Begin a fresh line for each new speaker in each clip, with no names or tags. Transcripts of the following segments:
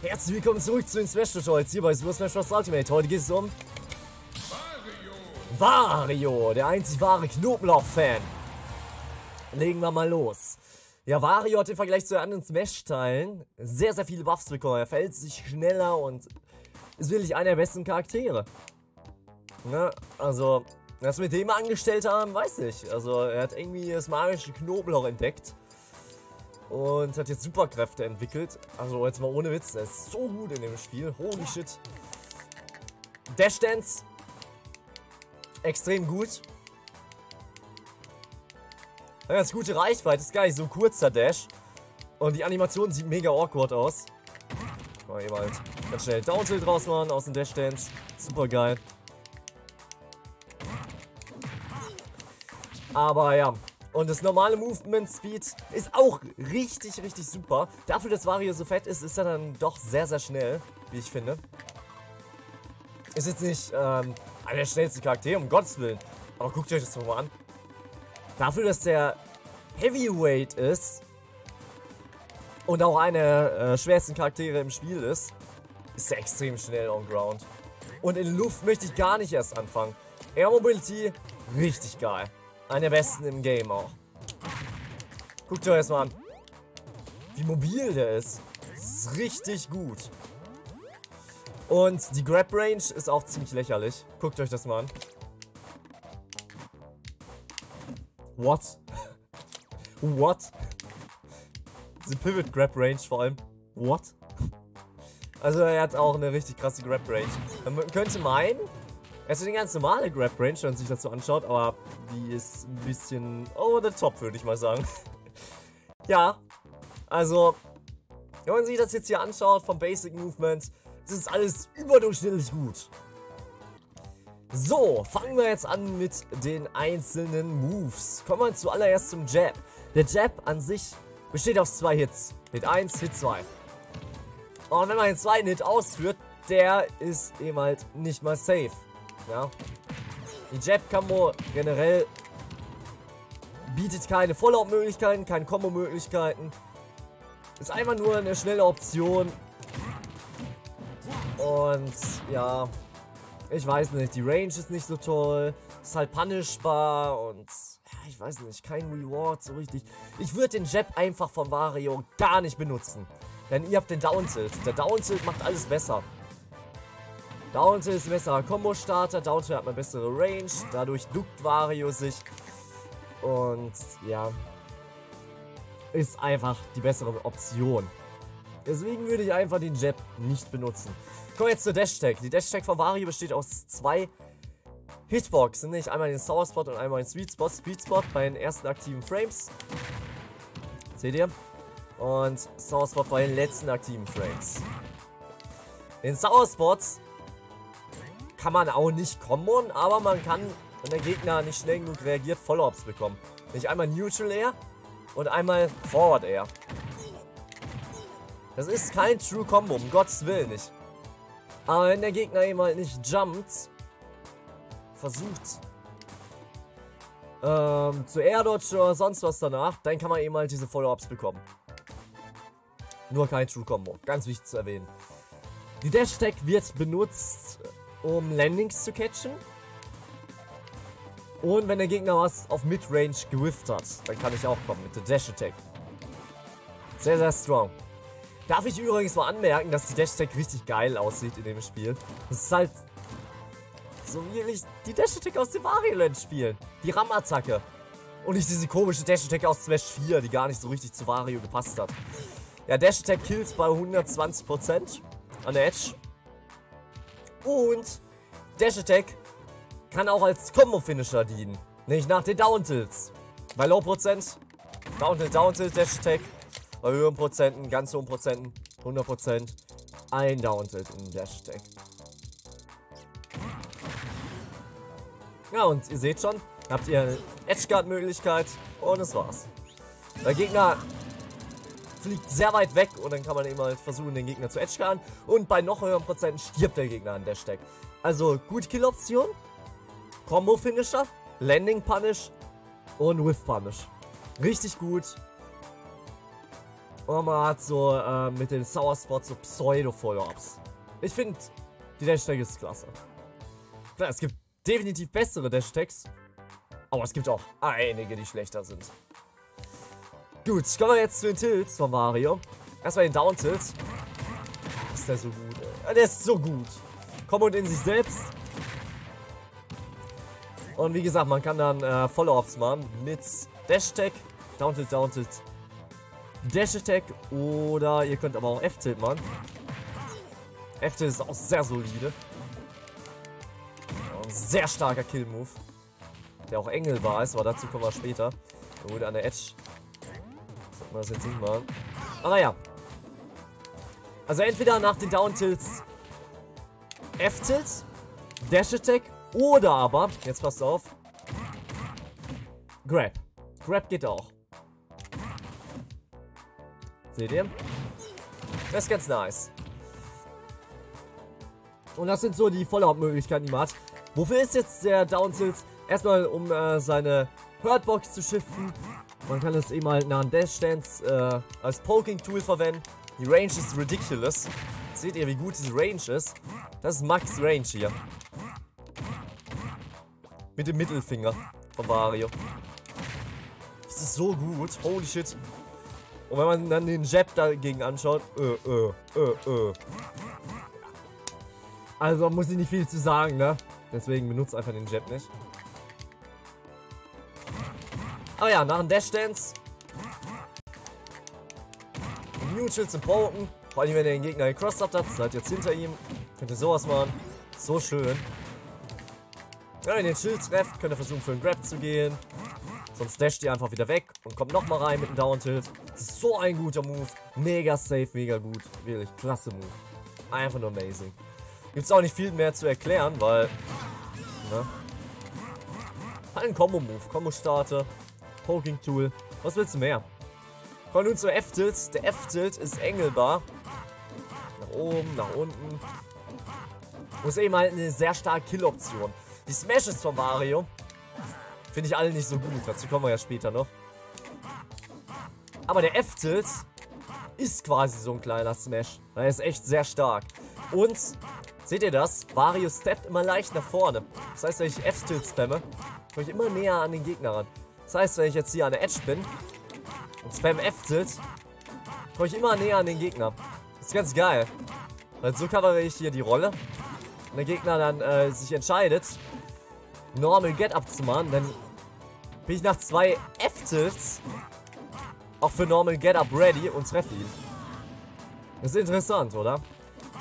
Herzlich willkommen zurück zu den Smash Tutorials hier bei Super Smash Bros. Ultimate. Heute geht es um Wario, der einzig wahre Knoblauch-Fan. Legen wir mal los. Ja, Wario hat im Vergleich zu den anderen Smash-Teilen sehr, sehr viele Buffs bekommen. Er verhält sich schneller und ist wirklich einer der besten Charaktere. Ne? Also, was wir mit dem angestellt haben, weiß ich. Also, er hat irgendwie das magische Knoblauch entdeckt. Und hat jetzt Superkräfte entwickelt. Also, jetzt mal ohne Witz, er ist so gut in dem Spiel. Holy shit. Dash Dance. Extrem gut. Eine ganz gute Reichweite. Ist gar nicht so ein kurzer Dash. Und die Animation sieht mega awkward aus. Mal eben halt ganz schnell Down Tilt draus machen aus dem Dash Dance. Super geil. Aber ja. Und das normale Movement Speed ist auch richtig, richtig super. Dafür, dass Wario so fett ist, ist er dann doch sehr, sehr schnell, wie ich finde. Ist jetzt nicht ähm, einer der schnellsten Charaktere, um Gottes Willen. Aber guckt euch das mal an. Dafür, dass der Heavyweight ist und auch einer der äh, schwersten Charaktere im Spiel ist, ist er extrem schnell on ground. Und in Luft möchte ich gar nicht erst anfangen. Air Mobility, richtig geil. Einer der besten im Game auch. Guckt euch das mal an. Wie mobil der ist. Das ist richtig gut. Und die Grab Range ist auch ziemlich lächerlich. Guckt euch das mal an. What? What? Die Pivot Grab Range vor allem. What? Also er hat auch eine richtig krasse Grab Range. Man könnte meinen, er ist eine ganz normale Grab Range, wenn man sich so anschaut, aber die ist ein bisschen over the top, würde ich mal sagen. ja, also, wenn man sich das jetzt hier anschaut vom Basic Movement, das ist alles überdurchschnittlich gut. So, fangen wir jetzt an mit den einzelnen Moves. Kommen wir zuallererst zum Jab. Der Jab an sich besteht aus zwei Hits. Hit 1, Hit 2. Und wenn man den zweiten Hit ausführt, der ist eben halt nicht mal safe. Ja. Die Jab-Combo generell bietet keine Volllauf-Möglichkeiten, keine Combo-Möglichkeiten. Ist einfach nur eine schnelle Option. Und ja, ich weiß nicht, die Range ist nicht so toll. Ist halt punishbar und ja, ich weiß nicht, kein Reward so richtig. Ich würde den Jab einfach von Wario gar nicht benutzen. Denn ihr habt den Down Tilt. Der Down Tilt macht alles besser. Down Tilt ist ein besserer Combo-Starter, Down Tilt hat eine bessere Range, dadurch duckt Wario sich. Und ja, ist einfach die bessere Option. Deswegen würde ich einfach den Jab nicht benutzen. Kommen wir jetzt zur Dash-Tag. Die Dash-Tag von Wario besteht aus zwei Hitboxen, nämlich einmal den Sour Spot und einmal den Sweet Spot. Sweet Spot bei den ersten aktiven Frames. Seht ihr? Und Sour Spot bei den letzten aktiven Frames. Den Sour Spots kann man auch nicht kombon, aber man kann, wenn der Gegner nicht schnell genug reagiert, Follow-Ups bekommen. Nicht einmal Neutral Air und einmal Forward Air. Das ist kein True Combo, um Gottes Willen nicht. Aber wenn der Gegner eben halt nicht jumpt, versucht ähm, zu Air Dodge oder sonst was danach, dann kann man eben halt diese Follow-Ups bekommen. Nur kein True Combo, ganz wichtig zu erwähnen. Die Dash Tag wird benutzt um Landings zu catchen. Und wenn der Gegner was auf Midrange gewifft hat, dann kann ich auch kommen mit der Dash Attack. Sehr, sehr strong. Darf ich übrigens mal anmerken, dass die Dash Attack richtig geil aussieht in dem Spiel. Das ist halt so wie die Dash Attack aus dem Wario Land spielen. Die Ram-Attacke. Und nicht diese komische Dash Attack aus Smash 4, die gar nicht so richtig zu Wario gepasst hat. Ja, Dash Attack kills bei 120% an der Edge. Und Dash Attack kann auch als Combo-Finisher dienen. Nämlich nach den Down-Tilts. Bei Low Prozent, Down-Tilt, Down-Tilt, Dash Attack. Bei höheren Prozenten, ganz hohen Prozenten, 100%, ein Down-Tilt in Dash Attack. Ja, und ihr seht schon, habt ihr eine Edgeguard-Möglichkeit und das war's. Der Gegner fliegt sehr weit weg und dann kann man eben halt versuchen, den Gegner zu edgeguarden. Und bei noch höheren Prozenten stirbt der Gegner an der Stack. Also gut Kill-Option, Combo-Finisher, Landing-Punish und Whiff-Punish. Richtig gut. Und man hat so äh, mit den Sour Spots so Pseudo-Follow-Ups. Ich finde, die Dash-Tag ist klasse. Klar, es gibt definitiv bessere Dash-Tags. Aber es gibt auch einige, die schlechter sind. Gut, kommen wir jetzt zu den Tilts von Mario. Erstmal den Down-Tilt. Ist der so gut, ey. Der ist so gut. Kommt in sich selbst. Und wie gesagt, man kann dann äh, Follow-Ups machen mit Dash-Tag, Down-Tilt, Down-Tilt, Dash-Attack oder ihr könnt aber auch F-Tilt machen. F-Tilt ist auch sehr solide. Ein sehr starker Kill-Move. Der auch engelbar ist, aber dazu kommen wir später. Gut, an der Edge. Das jetzt nicht machen. Aber ja. Also entweder nach den Down-Tilts F-Tilt, Dash-Attack oder aber, jetzt passt auf, Grab. Grab geht auch. Seht ihr? Das ist ganz nice. Und das sind so die Follow-up-Möglichkeiten, die man hat. Wofür ist jetzt der Down-Tilt? Erstmal, um äh, seine Hurtbox zu shiften. Man kann es eben halt nach Dash-Stance äh, als Poking-Tool verwenden. Die Range ist ridiculous. Seht ihr, wie gut diese Range ist? Das ist Max Range hier. Mit dem Mittelfinger von Mario. Das ist so gut. Holy shit. Und wenn man dann den Jab dagegen anschaut, äh, äh, äh, äh. Also muss ich nicht viel zu sagen, ne? Deswegen benutzt einfach den Jab nicht. Aber ja, nach dem Dash Dance. Neutral zum Poken. Vor allem, wenn ihr den Gegner gecrossed habt, seid jetzt hinter ihm. Könnt ihr sowas machen. So schön. Wenn ihr den Schild trefft, könnt ihr versuchen, für einen Grab zu gehen. Sonst dasht ihr einfach wieder weg und kommt nochmal rein mit einem Down-Tilt. Das ist so ein guter Move. Mega safe, mega gut. Wirklich, klasse Move. Einfach nur amazing. Gibt's auch nicht viel mehr zu erklären, weil... Ne? Ein Combo-Move. Combo-Starter. Poking-Tool. Was willst du mehr? Kommen nun zu F-Tilt. Der F-Tilt ist engelbar. Nach oben, nach unten. Ist eben halt eine sehr starke Kill-Option. Die Smashes von Mario finde ich alle nicht so gut. Dazu kommen wir ja später noch. Aber der F-Tilt ist quasi so ein kleiner Smash. Er ist echt sehr stark. Und, seht ihr das? Wario steppt immer leicht nach vorne. Das heißt, wenn ich F-Tilt spamme, komme ich immer näher an den Gegner ran. Das heißt, wenn ich jetzt hier an der Edge bin und spam F-Tilt, komme ich immer näher an den Gegner. Das ist ganz geil. Weil so covere ich hier die Rolle. Und der Gegner dann äh, sich entscheidet, Normal Get-Up zu machen, dann bin ich nach zwei F-Tilts auch für Normal Get-Up ready und treffe ihn. Das ist interessant, oder?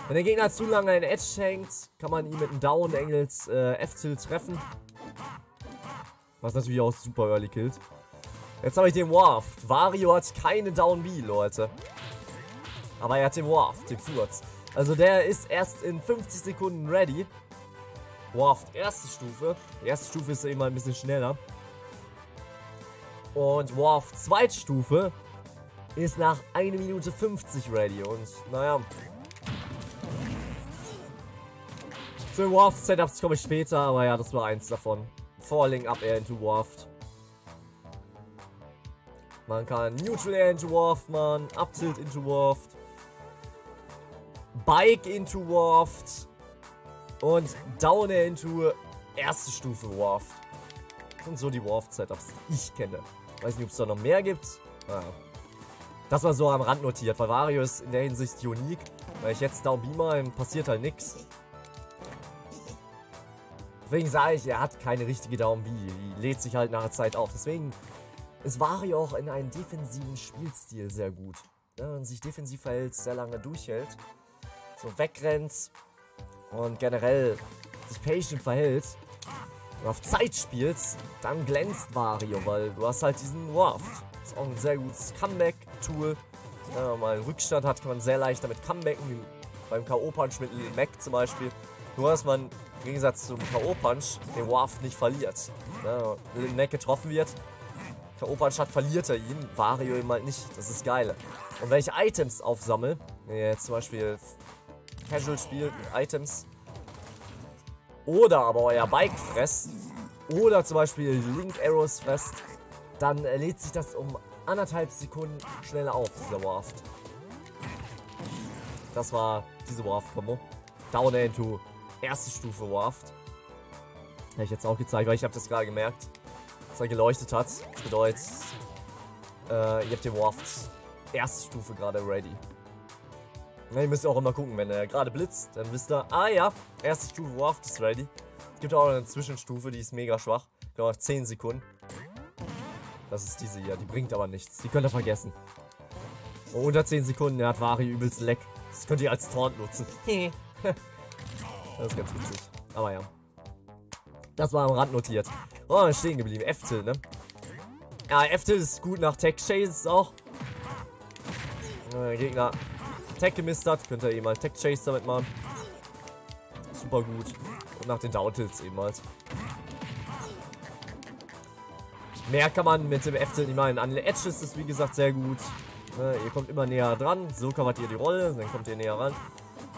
Wenn der Gegner zu lange in Edge hängt, kann man ihn mit einem Down-Angles äh, F-Tilt treffen. Was natürlich auch super early killt. Jetzt habe ich den Waft. Wario hat keine Down-B, Leute. Aber er hat den Waft, den Furz. Also der ist erst in 50 Sekunden ready. Waft, erste Stufe. Die erste Stufe ist immer ein bisschen schneller. Und Waft, zweite Stufe, ist nach 1 Minute 50 ready. Und naja. Zu den Waft-Setups komme ich später, aber ja, das war eins davon. Falling up air into Waft. Man kann Neutral Air into Waft machen, Up Tilt into Waft, Bike into Waft und Down Air into erste Stufe Waft. Sind so die Waft-Setups, die ich kenne. Weiß nicht, ob es da noch mehr gibt. Naja. Das war so am Rand notiert, weil Wario ist in der Hinsicht unique. Weil ich jetzt Down beamer, passiert halt nichts. Deswegen sage ich, er hat keine richtige Down B. Die lädt sich halt nach der Zeit auf. Deswegen ist Wario auch in einem defensiven Spielstil sehr gut. Ja, und sich defensiv verhält, sehr lange durchhält. So wegrennt und generell sich patient verhält und auf Zeit spielst, dann glänzt Wario, weil du hast halt diesen Waft. Das ist auch ein sehr gutes Comeback-Tool. Wenn man mal einen Rückstand hat, kann man sehr leicht damit comebacken, wie beim K.O.-Punch mit Mac zum Beispiel. Nur, dass man im Gegensatz zum K.O.-Punch den Waft nicht verliert. Ja, wenn Mac getroffen wird, K.O.-Punch hat, verliert er ihn, Wario eben halt nicht. Das ist geil. Und wenn ich Items aufsammle, jetzt zum Beispiel Casual spielt mit Items, oder aber euer Bike fresst, oder zum Beispiel Link Arrows fresst, dann lädt sich das um anderthalb Sekunden schneller auf, dieser Waft. Das war diese Waft-Kombo. Down into erste Stufe Waft. Hätte ich jetzt auch gezeigt, weil ich habe das gerade gemerkt, dass er geleuchtet hat. Das bedeutet, äh, ihr habt den Waft erste Stufe gerade ready. Ja, ihr müsst auch immer gucken, wenn er gerade blitzt, dann wisst ihr, ah ja, erste Stufe Waft ist ready. Es gibt auch eine Zwischenstufe, die ist mega schwach. Genau, 10 Sekunden. Das ist diese hier, die bringt aber nichts. Die könnt ihr vergessen. Und unter 10 Sekunden, der hat Vari übelst leck. Das könnt ihr als Taunt nutzen. das ist ganz witzig. Aber ja. Das war am Rand notiert. Oh, stehen geblieben. F-Till, ne? Ja, F-Till ist gut nach Tech Chase auch. Äh, Gegner Tech gemisst hat, könnt ihr eben mal Tech Chase damit machen. Super gut. Und nach den Downtills eben halt. Mehr kann man mit dem F-Tilt nicht machen. An den Edges ist wie gesagt sehr gut. Ne, ihr kommt immer näher dran. So covert ihr die Rolle. Dann kommt ihr näher ran.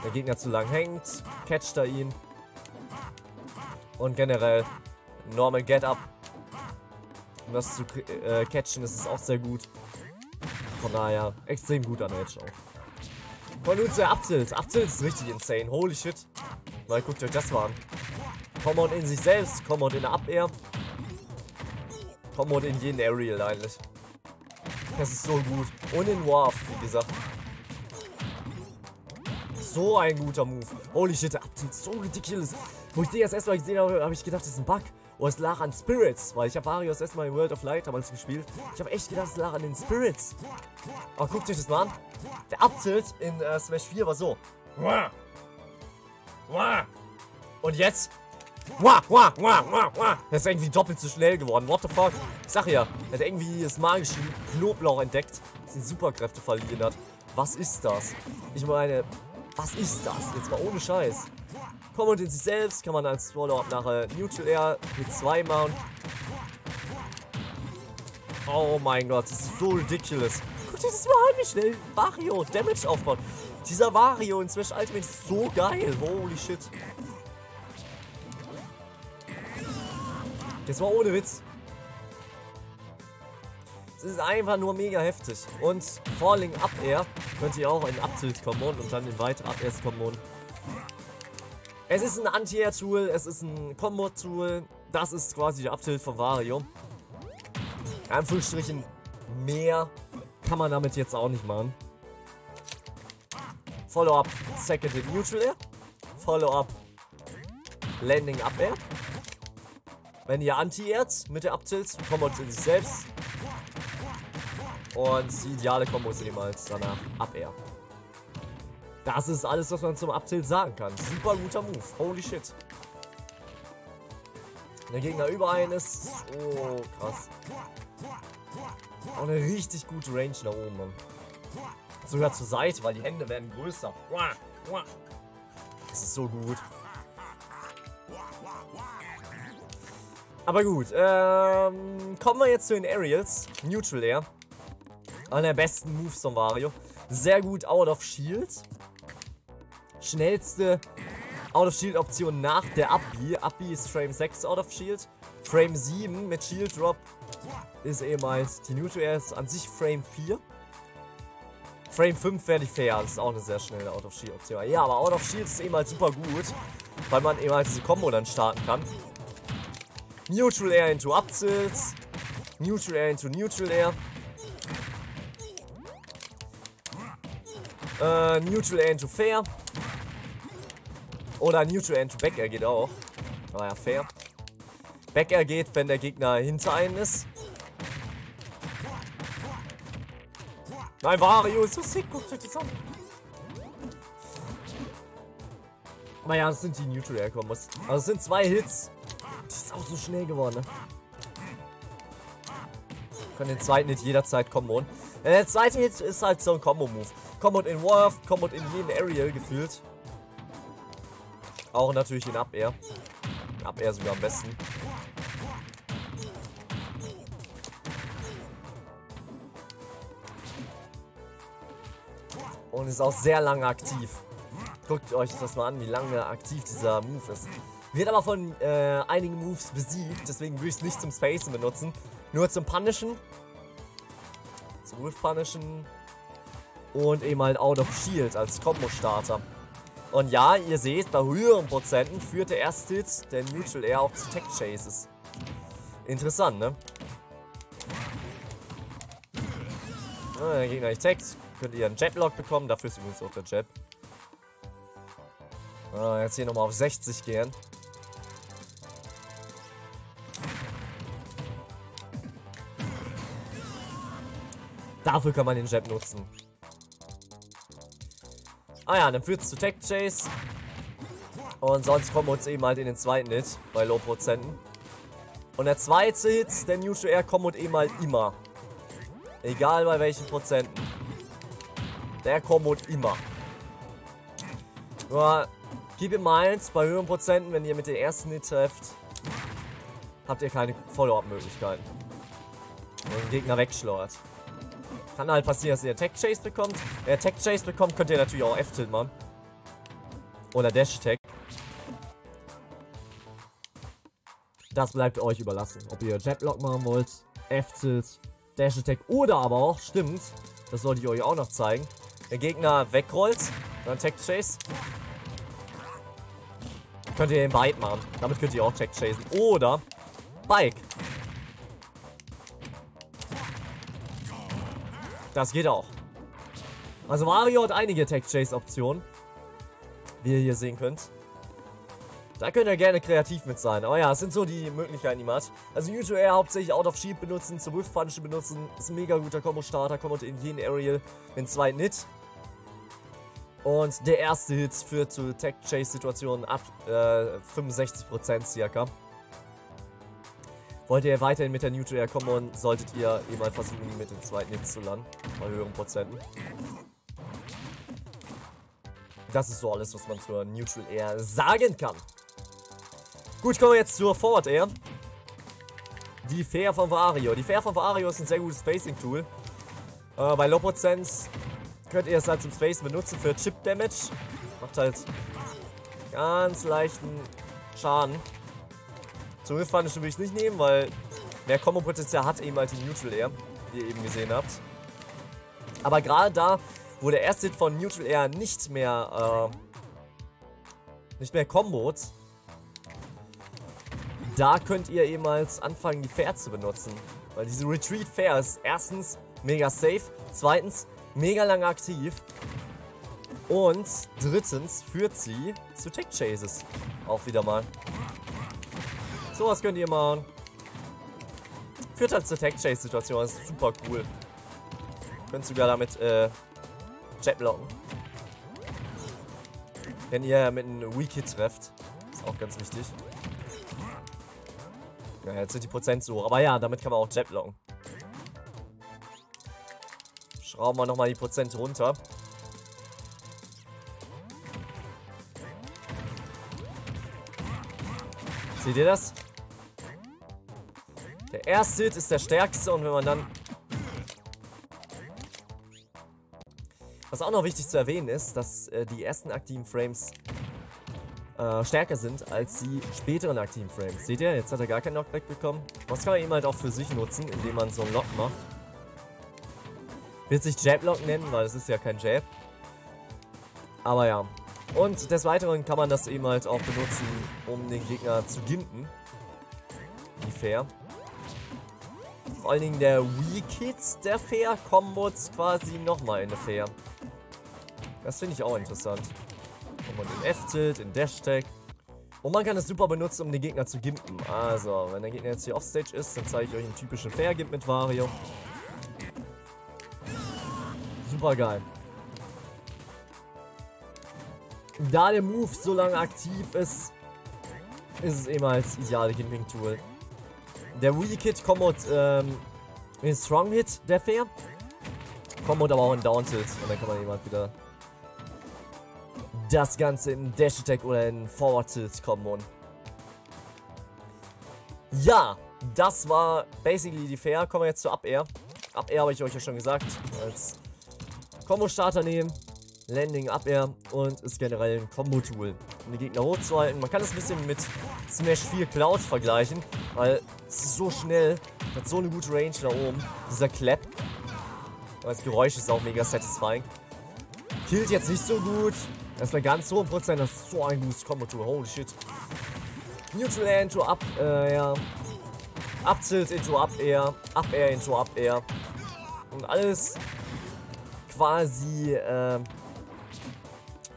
Der Gegner zu lang hängt. Catcht er ihn. Und generell Normal Get Up. Um das zu äh, catchen ist es auch sehr gut. Von daher extrem gut an Edge auch. Und nun zu der Abtilt. Abtilt ist richtig insane. Holy shit. Mal guckt euch das mal an. Common in sich selbst, Common in der Up-Air. Common in jeden Aerial eigentlich. Das ist so gut. Und in Warf, wie gesagt. So ein guter Move. Holy shit, der ist so ridiculous. Wo ich den jetzt erstmal gesehen habe, habe ich gedacht, das ist ein Bug. Oh, es lag an Spirits, weil ich habe Varios erstmal in World of Light damals gespielt. Ich habe echt gedacht, es lag an den Spirits. Aber guckt euch das mal an. Der Abtilt in äh, Smash 4 war so. Und jetzt. Er ist irgendwie doppelt so schnell geworden. What the fuck? Ich sag ja, er hat irgendwie das magische Knoblauch entdeckt, das ihn Superkräfte verliehen hat. Was ist das? Ich meine, was ist das? Jetzt mal ohne Scheiß. Kommt in sich selbst, kann man als Follow-up nachher Neutral Air mit 2 machen. Oh mein Gott, das ist so ridiculous. Guck dir das mal wie schnell Wario Damage aufbaut. Dieser Wario in Smash Ultimate ist so geil. Holy shit. Das war ohne Witz. Es ist einfach nur mega heftig. Und Falling Up Air könnt ihr auch in Up-Tilt kommen und dann in weitere Up Airs kommen. Es ist ein Anti-Air-Tool, es ist ein Combo-Tool. Das ist quasi der Up-Tilt von Wario. In Anführungsstrichen mehr kann man damit jetzt auch nicht machen. Follow-up Second Hit Neutral Air. Follow-up Landing Up Air. Wenn ihr Anti-Airs mit der Up-Tilt, Combos in sich selbst. Und die ideale Kombo ist eben als danach Up Air. Das ist alles, was man zum Abtilt sagen kann. Super guter Move. Holy shit. Der Gegner über einen ist. Oh, krass. Auch eine richtig gute Range nach oben, Mann. Sogar zur Seite, weil die Hände werden größer. Das ist so gut. Aber gut, ähm, kommen wir jetzt zu den Aerials. Neutral Air. Einer der besten Moves von Wario. Sehr gut out of shield schnellste Out-of-Shield-Option nach der Up-B. Up-B ist Frame 6 Out-of-Shield. Frame 7 mit Shield Drop ist ehemals die Neutral Air ist an sich Frame 4. Frame 5 wäre nicht fair, das ist auch eine sehr schnelle Out-of-Shield-Option. Ja, aber Out-of-Shield ist ehemals super gut, weil man ehemals diese Combo dann starten kann. Neutral Air into Up Tilts. Neutral Air into Neutral Air. Äh, Neutral Air into Fair. Oder Neutral End to Back Air geht auch. Naja, fair. Back Air geht, wenn der Gegner hinter einem ist. Nein, Wario ist so sick. Guckt euch das an. Naja, das sind die Neutral Air Kombos. Also es sind zwei Hits. Das ist auch so schnell geworden, ne? Können den zweiten Hit jederzeit komboen. Der zweite Hit ist halt so ein Combo-Move. Combo in Warf, Combo in jeden Aerial gefühlt. Auch natürlich in Up-Air. Up-Air sogar am besten. Und ist auch sehr lange aktiv. Guckt euch das mal an, wie lange aktiv dieser Move ist. Wird aber von äh, einigen Moves besiegt, deswegen würde ich es nicht zum Spacen benutzen. Nur zum Punishen. zum Whiff Punishen und eben halt Out of Shield als Combo-Starter. Und ja, ihr seht, bei höheren Prozenten führt der erste Hit der Neutral Air auch zu Tech Chases. Interessant, ne? Ah, der Gegner nicht taggt, könnt ihr einen Jetlock bekommen, dafür ist übrigens auch der Jet. Ah, jetzt hier nochmal auf 60 gehen. Dafür kann man den Jet nutzen. Ah ja, dann führt es zu Tech Chase. Und sonst kommen wir uns eben halt in den zweiten Hit bei Low Prozenten. Und der zweite Hit, der Neutral Air, kommt eben halt immer. Egal bei welchen Prozenten. Der kommt immer. Nur, keep in mind, bei höheren Prozenten, wenn ihr mit den ersten Hit trefft, habt ihr keine Follow-up-Möglichkeiten. Wenn den Gegner wegschleudert. Kann halt passieren, dass ihr Tech Chase bekommt. Wenn ihr Tech Chase bekommt, könnt ihr natürlich auch F-Tilt machen. Oder Dash Tech. Das bleibt euch überlassen. Ob ihr Jetlock machen wollt, F-Tilt, Dash Attack oder aber auch, stimmt, das sollte ich euch auch noch zeigen. Der Gegner wegrollt, dann Tech Chase. Könnt ihr den Bite machen. Damit könnt ihr auch Tech chasen. Oder Bike. Das geht auch. Also Mario hat einige Tech-Chase-Optionen. Wie ihr hier sehen könnt. Da könnt ihr gerne kreativ mit sein. Aber ja, das sind so die Möglichkeiten, die man hat. Also YouTube Air hauptsächlich Out of Shield benutzen, zum Whiff Punch benutzen. Ist ein mega guter Combo-Starter, kommt in jeden Aerial, den zweiten Hit. Und der erste Hit führt zu Tech-Chase-Situationen ab äh, 65% circa. Wollt ihr weiterhin mit der Neutral Air kommen, solltet ihr eh mal versuchen, mit dem zweiten Hit zu landen. Bei höheren Prozenten. Das ist so alles, was man zur Neutral Air sagen kann. Gut, kommen wir jetzt zur Forward Air. Die Fair von Vario. Die Fair von Vario ist ein sehr gutes Spacing-Tool. Äh, bei Low Prozent könnt ihr es halt zum Space benutzen für Chip Damage. Macht halt ganz leichten Schaden. Zum Hilfsfahndischen würde ich es nicht nehmen, weil mehr Kombo-Potenzial hat eben halt die Neutral Air, wie ihr eben gesehen habt. Aber gerade da, wo der erste Hit von Neutral Air nicht mehr, äh, nicht mehr kombot, da könnt ihr eben als anfangen, die Fair zu benutzen. Weil diese Retreat Fair ist erstens mega safe, zweitens mega lange aktiv und drittens führt sie zu Tech Chases. Auch wieder mal. So was könnt ihr machen. Führt halt zur Tech-Chase-Situation. Das ist super cool. Könnt sogar damit äh, Jet locken. Wenn ihr mit einem Weak-Hit trefft. Ist auch ganz wichtig. Ja, jetzt sind die Prozent so hoch. Aber ja, damit kann man auch Jet locken. Schrauben wir nochmal die Prozent runter. Seht ihr das? Der erste Hit ist der stärkste und wenn man dann... Was auch noch wichtig zu erwähnen ist, dass äh, die ersten aktiven Frames äh, stärker sind als die späteren aktiven Frames. Seht ihr? Jetzt hat er gar kein Knockback bekommen. Was kann man eben halt auch für sich nutzen, indem man so einen Lock macht. Wird sich Jab-Lock nennen, weil es ist ja kein Jab. Aber ja. Und des Weiteren kann man das eben halt auch benutzen, um den Gegner zu gimpen. Wie fair. Vor allen Dingen der Wii-Kids der Fair kombos quasi nochmal in der Fair. Das finde ich auch interessant. Nochmal den F-Tilt, den Dash-Tag. Und man kann es super benutzen, um den Gegner zu gimpen. Also, wenn der Gegner jetzt hier Offstage ist, dann zeige ich euch einen typischen Fair-Gimp mit Vario. Super geil. Da der Move so lange aktiv ist, ist es eben als ideale Gimping-Tool. Der Wheelie Kit kommt ähm, in Strong Hit, der Fair. Kommt aber auch in Down Tilt. Und dann kann man jemand wieder das Ganze in Dash Attack oder in Forward Tilt kommen. Ja, das war basically die Fair. Kommen wir jetzt zur Up Air. Up Air habe ich euch ja schon gesagt. Als Combo-Starter nehmen. Landing, Up Air und ist generell ein Combo-Tool, um die Gegner hochzuhalten. Man kann es ein bisschen mit Smash 4 Cloud vergleichen, weil es ist so schnell, hat so eine gute Range da oben, dieser Clap. Aber das Geräusch ist auch mega satisfying. Killt jetzt nicht so gut. Das bei ganz hohen Prozent. Das ist so ein gutes Combo-Tool. Holy shit. Neutral Air into Up Air. Up Tilt into Up Air. Up Air into Up Air. Und alles quasi, äh,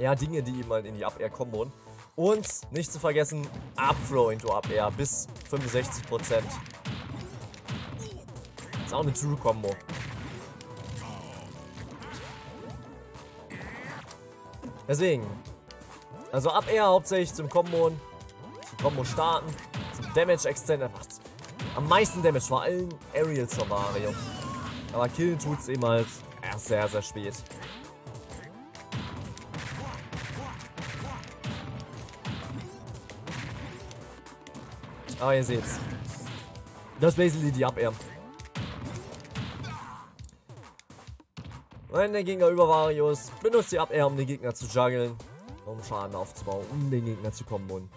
ja, Dinge, die mal in die Up Air kommen. Und nicht zu vergessen, Up Throw into Up Air bis 65%. Ist auch eine True Combo. Deswegen. Also Up Air hauptsächlich zum Combo, zum Combo starten, zum Damage Extender. Macht am meisten Damage, vor allem Aerials von Mario. Aber killen tut's eben halt erst sehr, sehr spät. Aber ihr seht's. Das ist basically die Up-Air. Wenn der Gegner über Varius benutzt die Up-Air, um den Gegner zu juggeln, um Schaden aufzubauen, um den Gegner zu kommen.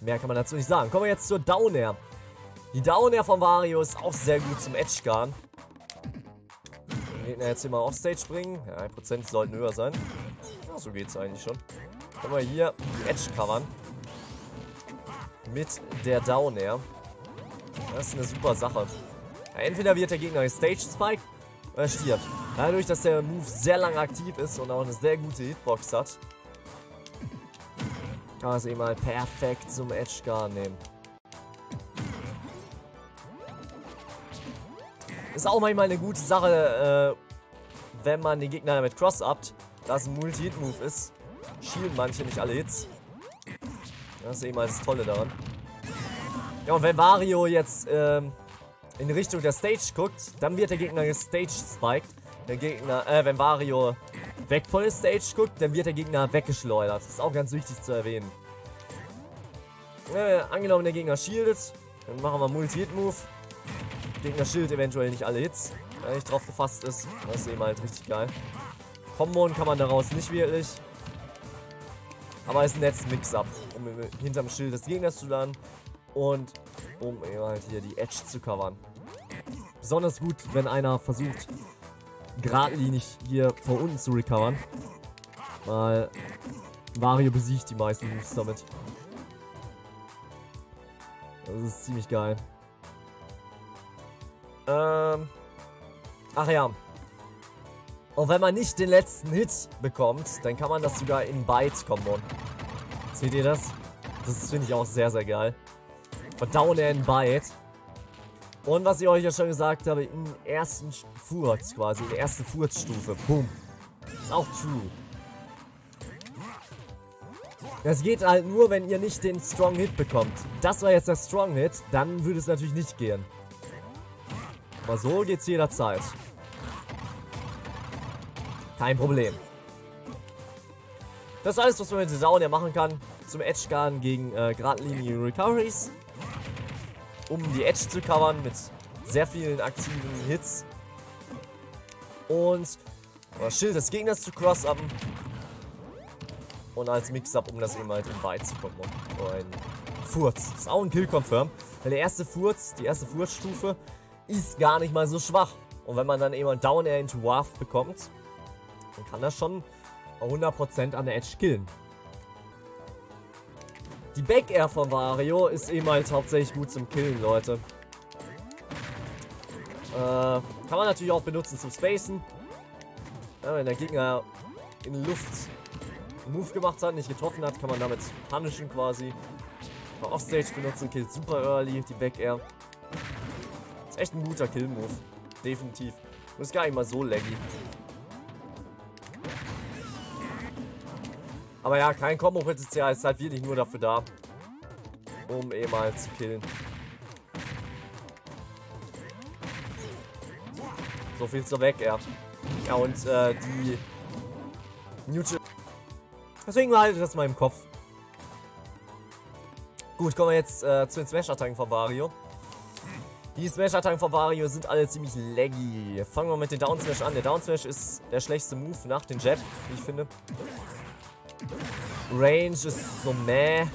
Mehr kann man dazu nicht sagen. Kommen wir jetzt zur Down-Air. Die Down-Air von Vario ist auch sehr gut zum Edge-Garn. Den Gegner jetzt hier mal Offstage bringen. Ja, 1% sollten höher sein. So geht's eigentlich schon. Können wir hier Edge covern mit der Down Air. Das ist eine super Sache. Ja, entweder wird der Gegner Stage Spike oder er stirbt. Dadurch, dass der Move sehr lange aktiv ist und auch eine sehr gute Hitbox hat, kann man es eben halt perfekt zum Edge Guard nehmen. Ist auch manchmal eine gute Sache, äh, wenn man den Gegner damit cross-upt, da es ein Multi-Hit-Move ist. Schielen manche nicht alle Hits. Das ist eben das Tolle daran. Ja, und wenn Wario jetzt ähm, in Richtung der Stage guckt, dann wird der Gegner gestage spiked. Der Gegner, äh, wenn Wario weg von der Stage guckt, dann wird der Gegner weggeschleudert. Das ist auch ganz wichtig zu erwähnen. Äh, angenommen, der Gegner shieldet, dann machen wir Multi-Hit-Move. Gegner shieldet eventuell nicht alle Hits, wenn er nicht drauf gefasst ist. Das ist eben halt richtig geil. Kombon kann man daraus nicht wirklich. Aber es ist ein nettes Mix-Up, um hinterm Schild des Gegners zu landen und um eben halt hier die Edge zu covern. Besonders gut, wenn einer versucht, geradlinig hier von unten zu recovern. Weil Mario besiegt die meisten Moves damit. Das ist ziemlich geil. Ähm. Ach ja. Und wenn man nicht den letzten Hit bekommt, dann kann man das sogar in Bytes kommen. Seht ihr das? Das finde ich auch sehr, sehr geil. Von Down in Byte. Und was ich euch ja schon gesagt habe, im ersten Furz quasi, in der ersten Furzstufe. Boom. Ist auch true. Das geht halt nur, wenn ihr nicht den Strong Hit bekommt. Das war jetzt der Strong Hit, dann würde es natürlich nicht gehen. Aber so geht's jederzeit. Kein Problem. Das ist alles, was man mit Down ja machen kann. Zum Edge Guard gegen äh, geradlinige Recoveries. Um die Edge zu covern mit sehr vielen aktiven Hits. Und das Schild des Gegners zu cross-uppen. Und als Mix-Up, um das eben halt in Weit zu kommen. Oder ein Furz. Ist auch ein Kill-Confirm. Weil der erste Furz, die erste Furzstufe, ist gar nicht mal so schwach. Und wenn man dann eben Down Air into Warf bekommt, dann kann das schon 100% an der Edge killen. Die Back Air von Wario ist eben halt hauptsächlich gut zum Killen, Leute. Äh, kann man natürlich auch benutzen zum Spacen. Ja, wenn der Gegner in Luft einen Move gemacht hat, nicht getroffen hat, kann man damit punishen quasi. Mal Offstage benutzen, killt super early, die Back Air. Ist echt ein guter Kill-Move. Definitiv. Und ist gar nicht mal so laggy. Aber ja, kein Kombo-Potenzial ist halt wirklich nur dafür da, um eh mal zu killen. So viel zur Weg, ja. Ja, und äh, die Neutral... Deswegen behalte ich das mal im Kopf. Gut, kommen wir jetzt äh, zu den Smash-Attacken von Wario. Die Smash-Attacken von Wario sind alle ziemlich laggy. Fangen wir mit dem Down Smash an. Der Down Smash ist der schlechteste Move nach dem Jet, wie ich finde. Range ist so meh.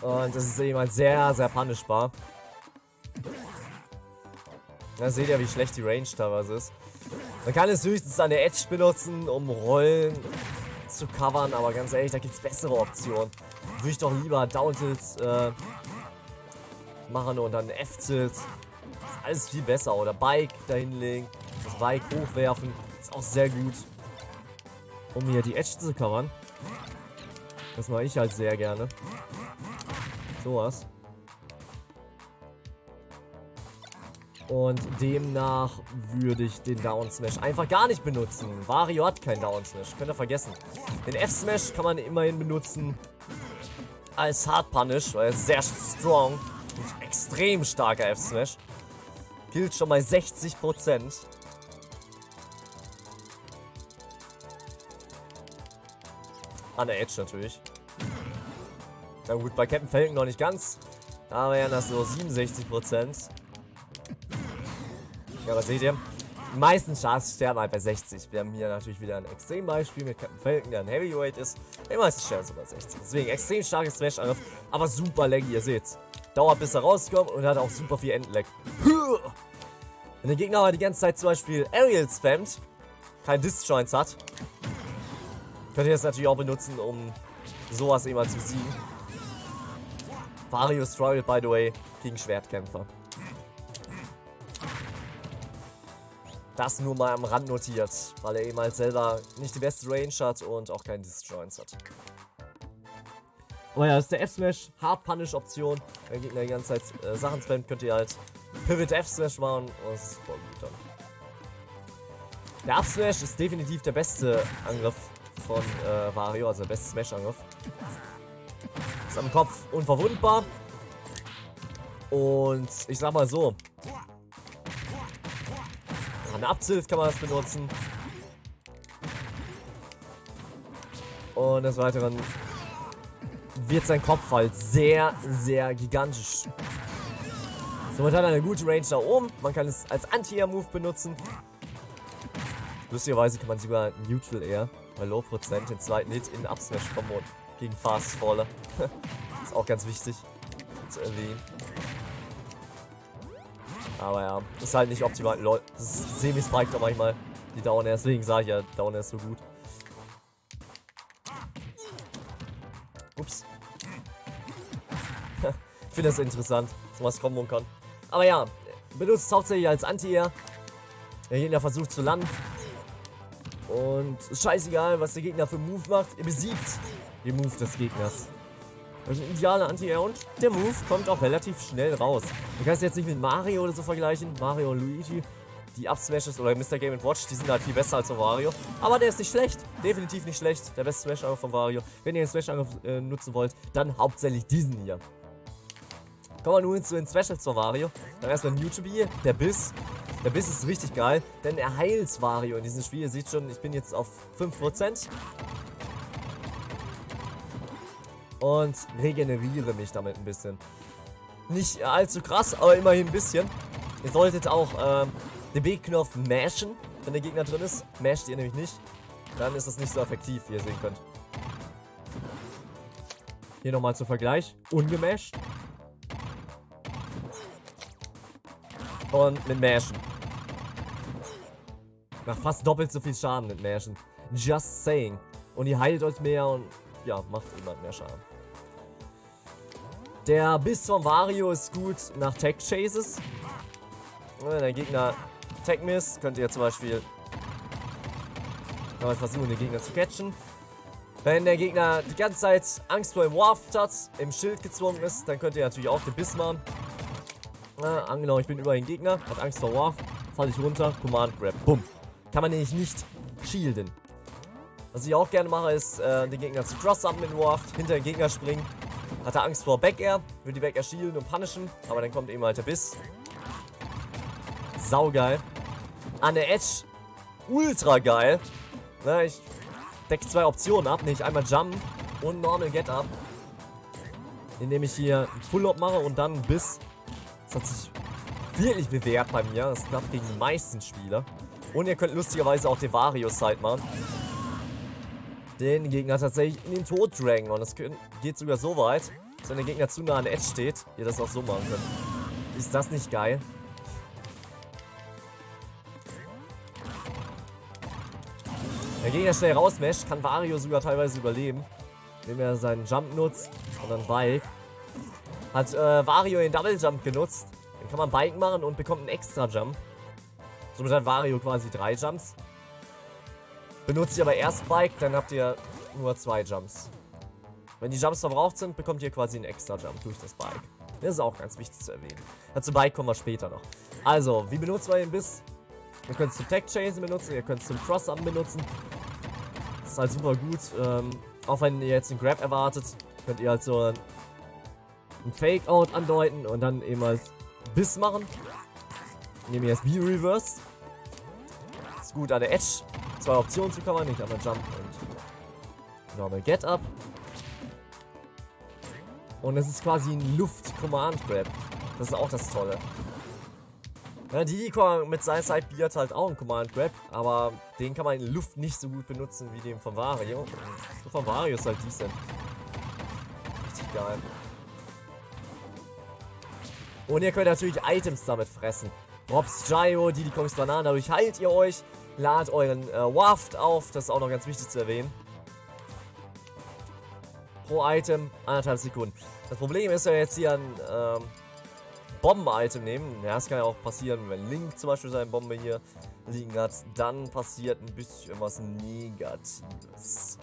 Und das ist eben halt sehr, sehr punishbar. Da seht ihr, wie schlecht die Range teilweise ist. Man kann es höchstens eine Edge benutzen, um Rollen zu covern, aber ganz ehrlich, da gibt es bessere Optionen. Würde ich doch lieber Down-Tilts äh, machen und dann F-Tilt. Alles viel besser. Oder Bike dahinlegen, das Bike hochwerfen. Ist auch sehr gut, um hier die Edge zu covern. Das mache ich halt sehr gerne. Sowas. Und demnach würde ich den Down Smash einfach gar nicht benutzen. Wario hat keinen Down Smash, könnt ihr vergessen. Den F-Smash kann man immerhin benutzen als Hard Punish, weil er ist sehr strong. Extrem starker F-Smash. Gilt schon mal 60%. An der Edge natürlich. Na gut, bei Captain Falcon noch nicht ganz. Da wären das so 67%. Ja, aber seht ihr? Die meisten Chars sterben halt bei 60. Wir haben hier natürlich wieder ein Extrembeispiel mit Captain Falcon, der ein Heavyweight ist. Die meisten sterben so bei 60. Deswegen extrem starkes Smash-Angriff, aber super laggy, ihr seht's. Dauert bis er rauskommt und hat auch super viel Endlag. Wenn der Gegner aber die ganze Zeit zum Beispiel Aerial spammt, kein Disjoints hat, könnt ihr das natürlich auch benutzen, um sowas eben zu besiegen. Vario struggelt, by the way, gegen Schwertkämpfer. Das nur mal am Rand notiert, weil er eben halt selber nicht die beste Range hat und auch keinen Disjoints hat. Aber ja, das ist der F-Smash, Hard Punish Option. Wenn Gegner die ganze Zeit äh, Sachen spammt, könnt ihr halt Pivot F-Smash machen und das ist voll gut dann. Der Up-Smash ist definitiv der beste Angriff von äh, Wario, also der beste Smash-Angriff. Ist am Kopf unverwundbar. Und ich sag mal so, eine Abzilt kann man das benutzen. Und des Weiteren wird sein Kopf halt sehr, sehr gigantisch. Somit hat er eine gute Range da oben. Man kann es als Anti-Air-Move benutzen. Lustigerweise kann man sogar Neutral Air bei Low Prozent den zweiten Hit in Upsmash Combo gegen Fast Faller. ist auch ganz wichtig zu erwähnen. Aber ja, ist halt nicht optimal. Lol, das Semi-Spike doch manchmal die Down Air. Deswegen sage ich ja, Down Air ist so gut. Ups. ich finde das interessant, so was kommen kann. Aber ja, benutzt es hauptsächlich als Anti-Air. Der Gegner versucht zu landen. Und scheißegal, was der Gegner für Move macht. Ihr besiegt den Move des Gegners. Das ist ein idealer Anti-Air und der Move kommt auch relativ schnell raus. Du kannst jetzt nicht mit Mario oder so vergleichen. Mario und Luigi. Die Up-Smashes oder Mr. Game Watch, die sind halt viel besser als von Wario. Aber der ist nicht schlecht. Definitiv nicht schlecht. Der beste Smash-Angriff von Wario. Wenn ihr den Smash-Angriff äh, nutzen wollt, dann hauptsächlich diesen hier. Kommen wir nun zu den Specials von Wario. Dann erstmal Newtube, der Biss. Der Biss ist richtig geil, denn er heilt Wario in diesem Spiel. Ihr seht schon, ich bin jetzt auf 5% und regeneriere mich damit ein bisschen. Nicht allzu krass, aber immerhin ein bisschen. Ihr solltet auch ähm, den B-Knopf mashen, wenn der Gegner drin ist. Masht ihr nämlich nicht, dann ist das nicht so effektiv, wie ihr sehen könnt. Hier nochmal zum Vergleich. Ungemasht. Und mit Mashen. Macht fast doppelt so viel Schaden mit Mashen. Just saying. Und ihr heilt euch mehr und ja, macht immer mehr Schaden. Der Biss von Wario ist gut nach Tech Chases. Wenn der Gegner Tech Miss, könnt ihr zum Beispiel versuchen, den Gegner zu catchen. Wenn der Gegner die ganze Zeit Angst vor dem Warf hat, im Schild gezwungen ist, dann könnt ihr natürlich auch den Biss machen. Na, angenommen, ich bin über den Gegner, hat Angst vor Warf, falle ich runter, Command Grab, bumm. Kann man nämlich nicht shielden. Was ich auch gerne mache, ist, äh, den Gegner zu cross-up mit Warf, hinter den Gegner springen, hat er Angst vor Back Air, will die Back Air shielden und punishen, aber dann kommt eben halt der Biss. Saugeil. An der Edge, ultra geil. Na, ich decke zwei Optionen ab, nämlich einmal Jump und Normal Get Up. Indem ich hier Full-Up mache und dann Biss. Das hat sich wirklich bewährt bei mir. Das klappt gegen die meisten Spieler. Und ihr könnt lustigerweise auch den Varius Side machen. Den Gegner tatsächlich in den Tod drängen. Und das geht sogar so weit, dass wenn der Gegner zu nah an Edge steht, ihr das auch so machen könnt. Ist das nicht geil? Der Gegner schnell rausmescht, kann Vario sogar teilweise überleben, indem er seinen Jump nutzt und dann Bike. Hat äh, Vario den Double Jump genutzt, dann kann man Bike machen und bekommt einen Extra Jump. Somit hat Wario quasi drei Jumps. Benutzt ihr aber erst Bike, dann habt ihr nur zwei Jumps. Wenn die Jumps verbraucht sind, bekommt ihr quasi einen extra Jump durch das Bike. Das ist auch ganz wichtig zu erwähnen. Dazu Bike kommen wir später noch. Also, wie benutzt man den Biss? Ihr könnt es zum Tech Chasen benutzen, ihr könnt es zum Cross-Up benutzen. Das ist halt super gut. Ähm, auch wenn ihr jetzt einen Grab erwartet, könnt ihr halt so ein, ein Fake-Out andeuten und dann eben halt Biss machen. Nehmen wir jetzt B-Reverse. Ist gut an der Edge. Zwei Optionen zu covern, nicht einmal Jump und Normal Get Up. Und es ist quasi ein Luft-Command-Grab. Das ist auch das Tolle. Ja, die mit seinem Side B hat halt auch einen Command Grab, aber den kann man in Luft nicht so gut benutzen wie den von Vario. So von Vario ist halt decent. Richtig geil. Und ihr könnt natürlich Items damit fressen. Drops Gyro, die Kongs Bananen, dadurch heilt ihr euch. Ladet euren äh, Waft auf, das ist auch noch ganz wichtig zu erwähnen. Pro Item anderthalb Sekunden. Das Problem ist ja jetzt hier ein ähm, Bomben-Item nehmen. Ja, das kann ja auch passieren, wenn Link zum Beispiel seine Bombe hier liegen hat. Dann passiert ein bisschen was Negatives.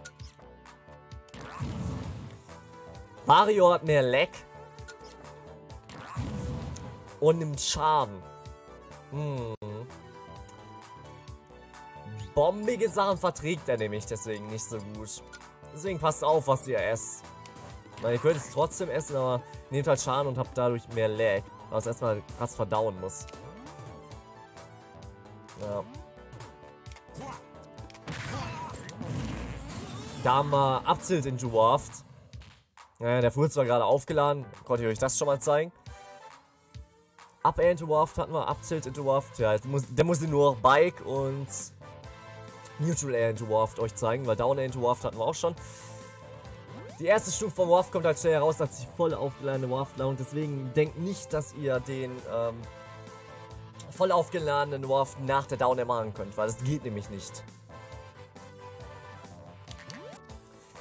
Mario hat mehr Lag. Und nimmt Schaden. Hm. Bombige Sachen verträgt er nämlich deswegen nicht so gut. Deswegen passt auf, was ihr esst. Na, ihr könnt es trotzdem essen, aber nehmt halt Schaden und habt dadurch mehr Lag. Was erstmal krass verdauen muss. Ja. Da haben wir Abzilt into Waft. Ja, der Furz war gerade aufgeladen. Konnte ich euch das schon mal zeigen. Up Air into Waft hatten wir, Abzilt into Waft. Ja, der musste nur Bike und Neutral Air into Waft euch zeigen, weil Down Air into Waft hatten wir auch schon. Die erste Stufe vom Waft kommt halt schnell heraus, als sich voll aufgeladene Waftler und deswegen denkt nicht, dass ihr den ähm, voll aufgeladenen Waft nach der Down Air machen könnt, weil das geht nämlich nicht.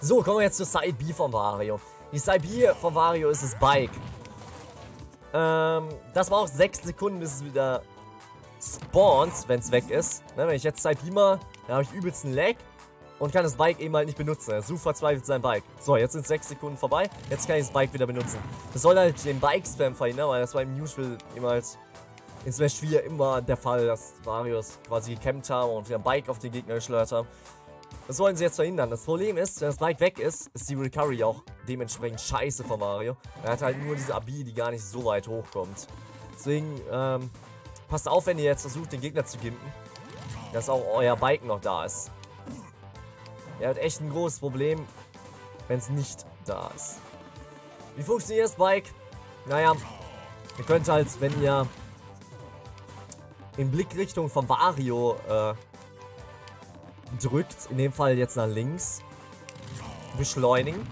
So, kommen wir jetzt zur Side B von Wario. Die Side B von Wario ist das Bike. Ähm, das braucht 6 Sekunden, bis es wieder spawnt, wenn es weg ist. Ne, wenn ich jetzt Side B mal, dann habe ich übelst einen Lag und kann das Bike eben halt nicht benutzen. Er sucht verzweifelt sein Bike. So, jetzt sind 6 Sekunden vorbei. Jetzt kann ich das Bike wieder benutzen. Das soll halt den Bike-Spam verhindern, weil das war im Usual immer halt in Smash 4 immer der Fall, dass Marios quasi gecampt haben und wieder ein Bike auf den Gegner geschleudert haben. Das wollen sie jetzt verhindern. Das Problem ist, wenn das Bike weg ist, ist die Recovery auch dementsprechend scheiße von Mario. Er hat halt nur diese Abi, die gar nicht so weit hochkommt. Deswegen, ähm, passt auf, wenn ihr jetzt versucht, den Gegner zu gimpen, dass auch euer Bike noch da ist. Er hat echt ein großes Problem, wenn es nicht da ist. Wie funktioniert das Bike? Naja, ihr könnt halt, wenn ihr in Blickrichtung von Vario äh, drückt, in dem Fall jetzt nach links, beschleunigen.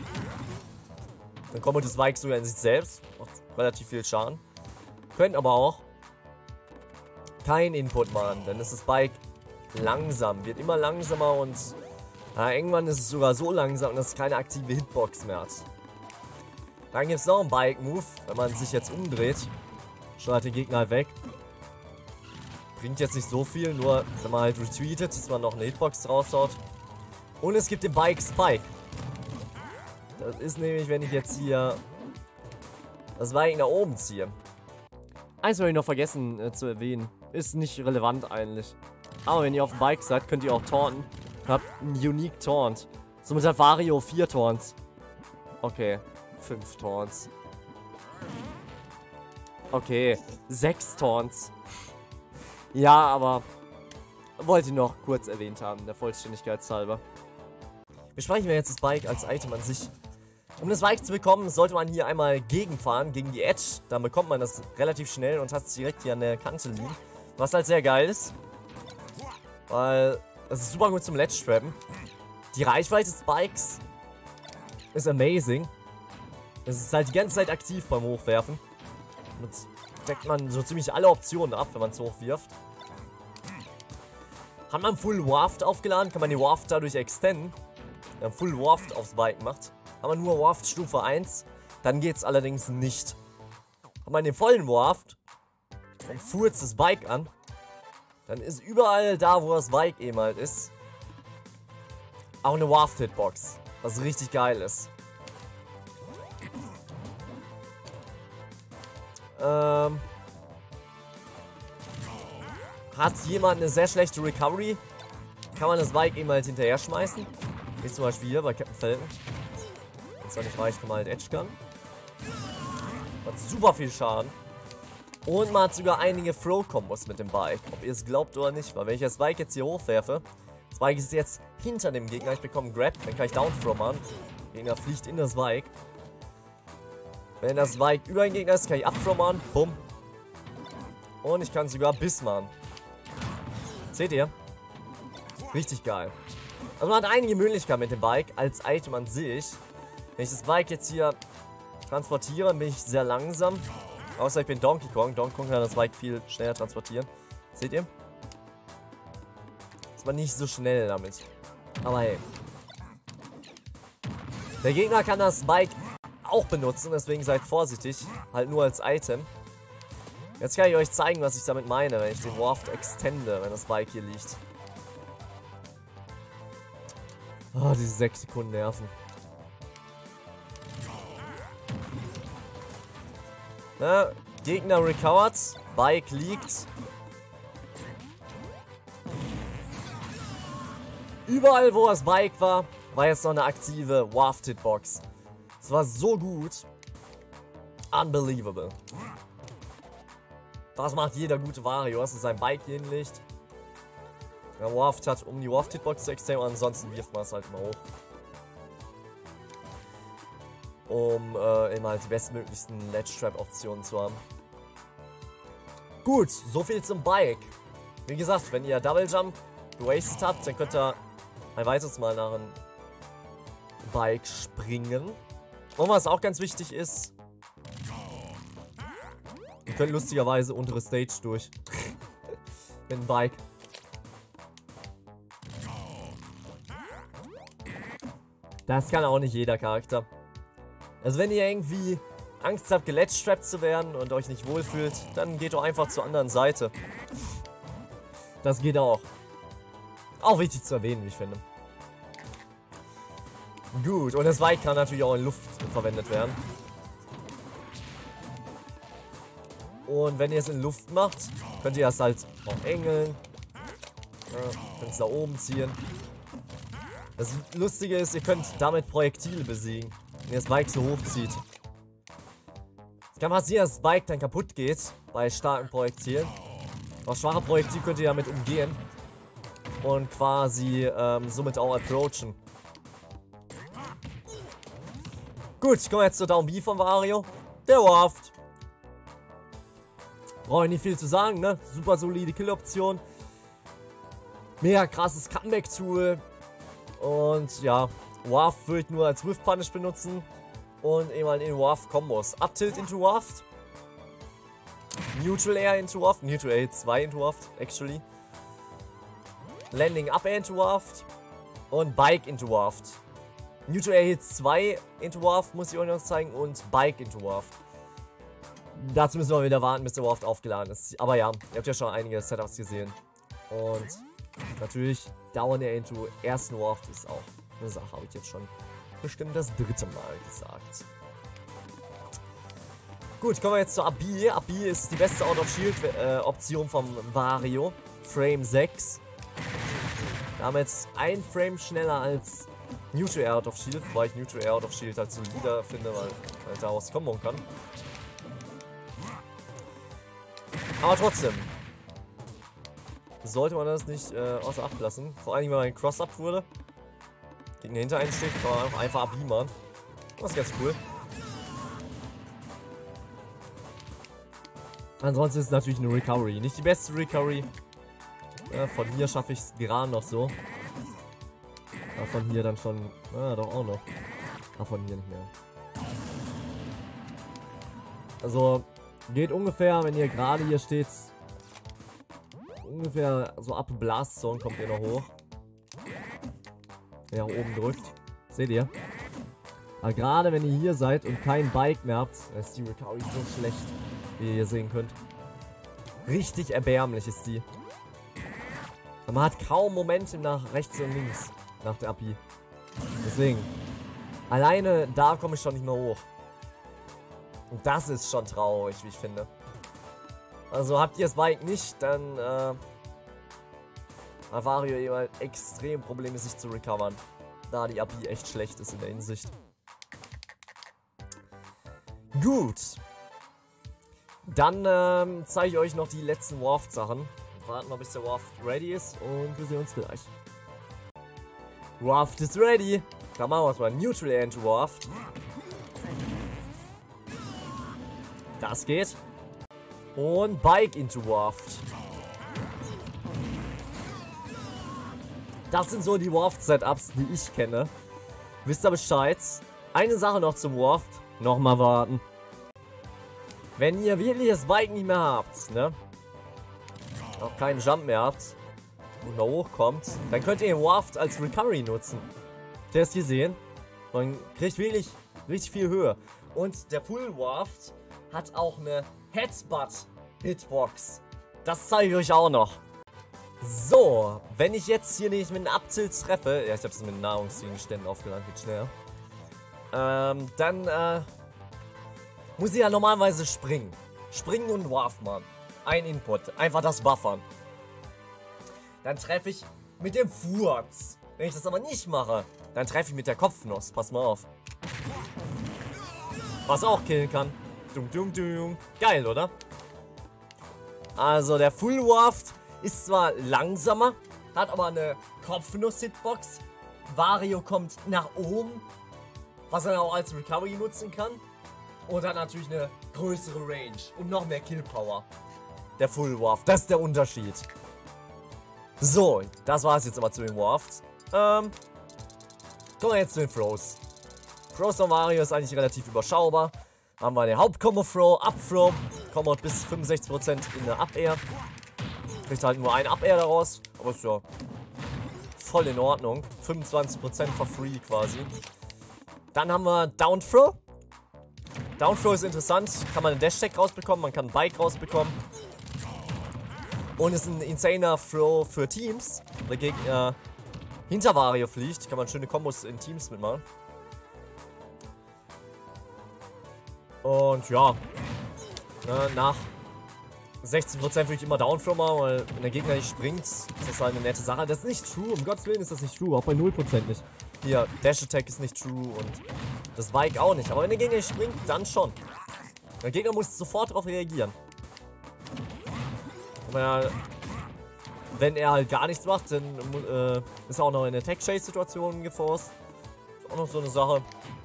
Dann kommt das Bike sogar in sich selbst, macht relativ viel Schaden. Könnt aber auch kein Input machen, dann ist das Bike langsam, wird immer langsamer und ja, irgendwann ist es sogar so langsam, dass es keine aktive Hitbox mehr hat. Dann gibt es noch einen Bike-Move, wenn man sich jetzt umdreht. Schneid den Gegner weg. Bringt jetzt nicht so viel, nur wenn man halt retweetet, dass man noch eine Hitbox raushaut. Und es gibt den Bike Spike. Das ist nämlich, wenn ich jetzt hier das Bike nach oben ziehe. Eins habe ich noch vergessen äh, zu erwähnen. Ist nicht relevant eigentlich. Aber wenn ihr auf dem Bike seid, könnt ihr auch taunten. Habt einen Unique Taunt. Somit hat Vario 4 Taunts. Okay, 5 Taunts. Okay, 6 Taunts. Ja, aber wollte ich noch kurz erwähnt haben, der Vollständigkeit halber. Besprechen wir jetzt das Bike als Item an sich. Um das Bike zu bekommen, sollte man hier einmal gegenfahren, gegen die Edge. Dann bekommt man das relativ schnell und hat es direkt hier an der Kante liegen. Was halt sehr geil ist. Weil das ist super gut zum Ledge-Trappen. Die Reichweite des Bikes ist amazing. Es ist halt die ganze Zeit aktiv beim Hochwerfen. Damit deckt man so ziemlich alle Optionen ab, wenn man es hochwirft. Hat man Full Waft aufgeladen, kann man die Waft dadurch extenden. Wenn man Full Waft aufs Bike macht. Hat man nur Waft Stufe 1, dann geht es allerdings nicht. Hat man den vollen Waft und furzt das Bike an, dann ist überall da, wo das Bike eben halt ist, auch eine Waft-Hitbox. Was richtig geil ist. Ähm, hat jemand eine sehr schlechte Recovery, kann man das Bike eben halt hinterher schmeißen. Wie zum Beispiel hier bei Captain Falcon. Wenn es nicht reicht, kann man halt Edge Gun. Hat super viel Schaden. Und man hat sogar einige Throw-Kombos mit dem Bike. Ob ihr es glaubt oder nicht. Weil wenn ich das Bike jetzt hier hochwerfe, das Bike ist jetzt hinter dem Gegner, ich bekomme Grab, dann kann ich Down-Throw machen. Der Gegner fliegt in das Bike. Wenn das Bike über den Gegner ist, kann ich Up-Throw machen. Bumm. Und ich kann sogar Biss machen. Seht ihr? Richtig geil. Also man hat einige Möglichkeiten mit dem Bike als Item an sich. Wenn ich das Bike jetzt hier transportiere, bin ich sehr langsam. Außer ich bin Donkey Kong. Donkey Kong kann das Bike viel schneller transportieren. Seht ihr? Ist man nicht so schnell damit. Aber hey. Der Gegner kann das Bike auch benutzen, deswegen seid vorsichtig. Halt nur als Item. Jetzt kann ich euch zeigen, was ich damit meine, wenn ich den Waft extende, wenn das Bike hier liegt. Oh, diese 6 Sekunden nerven. Na, Gegner recovered, Bike liegt. Überall, wo das Bike war, war jetzt noch eine aktive Waft-Hitbox. Es war so gut. Unbelievable. Das macht jeder gute Wario, dass es sein Bike hinlegt. Der Waft hat, um die Waft-Hitbox zu extenden, ansonsten wirft man es halt mal hoch. Um äh, immer halt die bestmöglichsten Ledge-Trap-Optionen zu haben. Gut, so viel zum Bike. Wie gesagt, wenn ihr Double Jump gewastet habt, dann könnt ihr ein weiteres Mal nach einem Bike springen. Und was auch ganz wichtig ist, ihr könnt lustigerweise untere Stage durch. Mit dem Bike. Das kann auch nicht jeder Charakter. Also wenn ihr irgendwie Angst habt, geletchtrapped zu werden und euch nicht wohlfühlt, dann geht doch einfach zur anderen Seite. Das geht auch. Auch wichtig zu erwähnen, wie ich finde. Gut, und das Bike kann natürlich auch in Luft verwendet werden. Und wenn ihr es in Luft macht, könnt ihr das halt auch engeln. Ja, könnt es da oben ziehen. Das Lustige ist, ihr könnt damit Projektile besiegen, wenn ihr das Bike so hochzieht. Es kann passieren, dass das Bike dann kaputt geht bei starken Projektilen. Auch schwache Projektile könnt ihr damit umgehen und quasi ähm, somit auch approachen. Gut, kommen wir jetzt zur Down von Wario. Der Waft. Brauche ich nicht viel zu sagen, ne? Super solide Kill-Option. Mega krasses Comeback-Tool. Und ja, Waft würde ich nur als Whiff Punish benutzen. Und eben halt in Waft Kombos. Up Tilt into Waft. Neutral Air into Waft. Neutral Air 2 into Waft, actually. Landing Up Air into Waft. Und Bike into Waft. Neutral Air Hit 2 into Waft muss ich euch noch zeigen. Und Bike into Waft. Dazu müssen wir wieder warten, bis der Waft aufgeladen ist. Aber ja, ihr habt ja schon einige Setups gesehen. Und natürlich Down Air into ersten Waft ist auch eine Sache, habe ich jetzt schon bestimmt das dritte Mal gesagt. Gut, kommen wir jetzt zu Abi. Abi ist die beste Out-of-Shield-Option äh, vom Vario. Frame 6. Damit ein Frame schneller als Neutral Air Out of Shield, wobei ich Neutral Air Out of Shield halt solider finde, weil er daraus kommen kann. Aber trotzdem. Sollte man das nicht äh, außer Acht lassen. Vor allem, wenn man ein Cross-Up wurde. Gegen den Hintereinstieg kann man einfach abbeamern. Das ist ganz cool. Ansonsten ist es natürlich eine Recovery. Nicht die beste Recovery. Ja, von hier schaffe ich es gerade noch so. Aber von hier dann schon. Ah, doch auch noch. Aber von hier nicht mehr. Also, geht ungefähr, wenn ihr gerade hier steht. ungefähr so ab Blast Zone kommt ihr noch hoch. Ja, oben drückt. Seht ihr? Aber gerade wenn ihr hier seid und kein Bike mehr habt, ist die Recovery so schlecht, wie ihr hier sehen könnt. Richtig erbärmlich ist die. Man hat kaum Momentum nach rechts und links, nach der API. Deswegen, alleine da komme ich schon nicht mehr hoch. Und das ist schon traurig, wie ich finde. Also habt ihr das Bike nicht, dann äh, hat Vario eben extrem Probleme, sich zu recovern. Da die API echt schlecht ist in der Hinsicht. Gut. Dann ähm, zeige ich euch noch die letzten Warft-Sachen. Warten wir, bis der Warft ready ist und wir sehen uns gleich. Warft ist ready. Dann machen wir es mal. Neutral End Warft. Das geht. Und Bike into Warft. Das sind so die Warft-Setups, die ich kenne. Wisst ihr Bescheid? Eine Sache noch zum Warft. Nochmal warten. Wenn ihr wirklich das Bike nicht mehr habt, ne? Auch keinen Jump mehr habt da hochkommt, dann könnt ihr den Waft als Recovery nutzen. Ihr das gesehen? Man kriegt wirklich richtig viel Höhe. Und der Full Waft hat auch eine Headbutt Hitbox. Das zeige ich euch auch noch. So, wenn ich jetzt hier nicht mit einem Abzielt treffe, ja, ich habe es mit Nahrungsgegenständen aufgeladen, geht schneller. Ähm, dann äh, muss ich ja normalerweise springen. Springen und Warfman. Ein Input. Einfach das buffern. Dann treffe ich mit dem Furz. Wenn ich das aber nicht mache, dann treffe ich mit der Kopfnuss. Pass mal auf. Was auch killen kann. Dum, dum, dum. Geil, oder? Also der Full Waft ist zwar langsamer, hat aber eine Kopfnuss-Hitbox. Vario kommt nach oben, was er auch als Recovery nutzen kann. Und hat natürlich eine größere Range und noch mehr Killpower. Der Full Waft, das ist der Unterschied. So, das war es jetzt aber zu den Wafts. Ähm, kommen wir jetzt zu den Throws. Throws von Mario ist eigentlich relativ überschaubar. Haben wir den Haupt-Combo-Throw, Up-Throw, Combo bis 65% in der Up-Air. Kriegt halt nur ein Up-Air daraus, aber ist ja voll in Ordnung. 25% for free quasi. Dann haben wir Down-Throw. Downthrow ist interessant. Kann man einen Dash-Tag rausbekommen, man kann ein Bike rausbekommen. Und ist ein insaner Throw für Teams. Der Gegner hinter Vario fliegt. Kann man schöne Kombos in Teams mitmachen. Und ja. Ne, nach 16% würde ich immer Downthrow machen, weil wenn der Gegner nicht springt, ist das halt eine nette Sache. Das ist nicht true, um Gottes Willen ist das nicht true, auch bei 0% nicht. Hier, Dash Attack ist nicht true und das Bike auch nicht. Aber wenn der Gegner nicht springt, dann schon. Der Gegner muss sofort darauf reagieren. Aber wenn er halt gar nichts macht, dann äh, ist er auch noch in eine Tech-Chase-Situation geforst. Ist auch noch so eine Sache.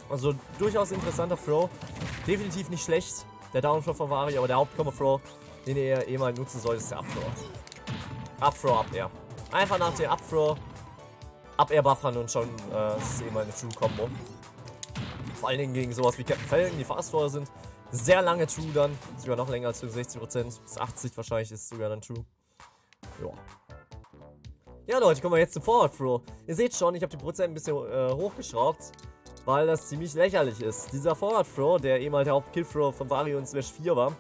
Also durchaus interessanter Throw. Definitiv nicht schlecht, der Downthrow von Vari, aber der Hauptkombo-Throw, den ihr eh mal nutzen sollt, ist der Upthrow. Upthrow, Up-Air. Einfach nach dem Upthrow Up-Air buffern und schon äh, ist eh mal eine True-Kombo. Vor allen Dingen gegen sowas wie Captain Falcon, die fast sind. Sehr lange True dann, sogar noch länger als 65%, bis 80 wahrscheinlich ist sogar dann True. Ja. Ja Leute, kommen wir jetzt zum Forward Throw. Ihr seht schon, ich habe die Prozent ein bisschen äh, hochgeschraubt, weil das ziemlich lächerlich ist. Dieser Forward Throw, der eben halt der Hauptkill Throw von Vario in Smash 4 war,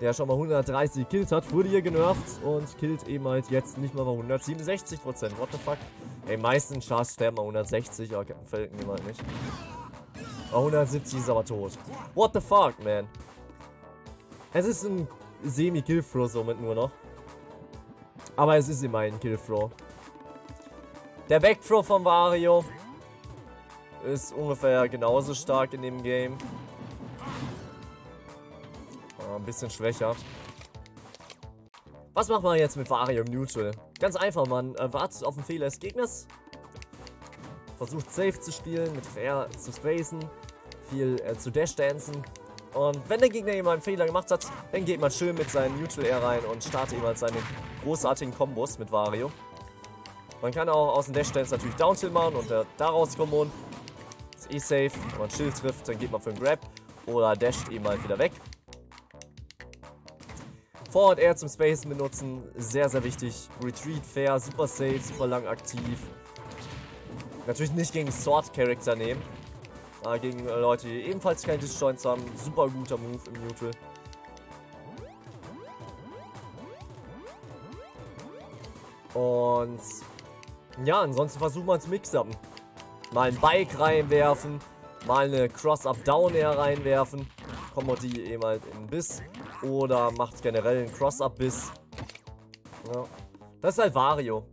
der schon mal 130 gekillt hat, wurde hier genervt und killt eben halt jetzt nicht mal bei 167%. What the fuck? Ey, meisten Chars sterben mal 160, aber Captain Falcon immer nicht. 170 ist aber tot. What the fuck, man? Es ist ein Semi-Kill-Throw somit nur noch. Aber es ist immerhin ein Kill-Throw. Der Backthrow von Wario ist ungefähr genauso stark in dem Game. ein bisschen schwächer. Was macht man jetzt mit Wario im Neutral? Ganz einfach, man wartet auf den Fehler des Gegners, versucht safe zu spielen, mit fair zu spacen, viel äh, zu dash-dancen. Und wenn der Gegner jemand einen Fehler gemacht hat, dann geht man schön mit seinem Neutral Air rein und startet eben halt seine großartigen Kombos mit Wario. Man kann auch aus dem Dash-Dance natürlich Downtilt machen und äh, daraus kommen. Ist eh safe. Wenn man Chill trifft, dann geht man für einen Grab oder dasht eben halt wieder weg. Vor- und R zum Space benutzen, sehr, sehr wichtig. Retreat fair, super safe, super lang aktiv. Natürlich nicht gegen Sword-Charakter nehmen. Aber gegen äh, Leute, die ebenfalls keine Disjoints haben, super guter Move im Neutral. Und ja, ansonsten versuchen wir es Mix-Upen. Mal ein Bike reinwerfen, mal eine Cross-Up-Down-Air reinwerfen. Kommen die eben halt in Biss. Oder macht generell einen Cross-Up-Biss. Ja. Das ist halt Vario.